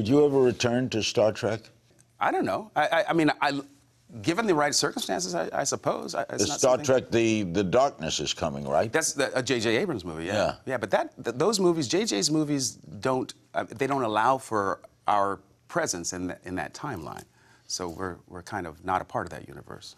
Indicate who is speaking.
Speaker 1: Would you ever return to Star Trek?
Speaker 2: I don't know. I, I, I mean, I, given the right circumstances, I, I suppose. I,
Speaker 1: The Star
Speaker 2: something-
Speaker 1: Trek, the the darkness is coming, right?
Speaker 2: That's the, a J.J. Abrams movie, yeah.
Speaker 1: Yeah.
Speaker 2: Yeah, but that th- those movies, J.J.'s movies don't uh, they don't allow for our presence in the, in that timeline. So we're we're kind of not a part of that universe.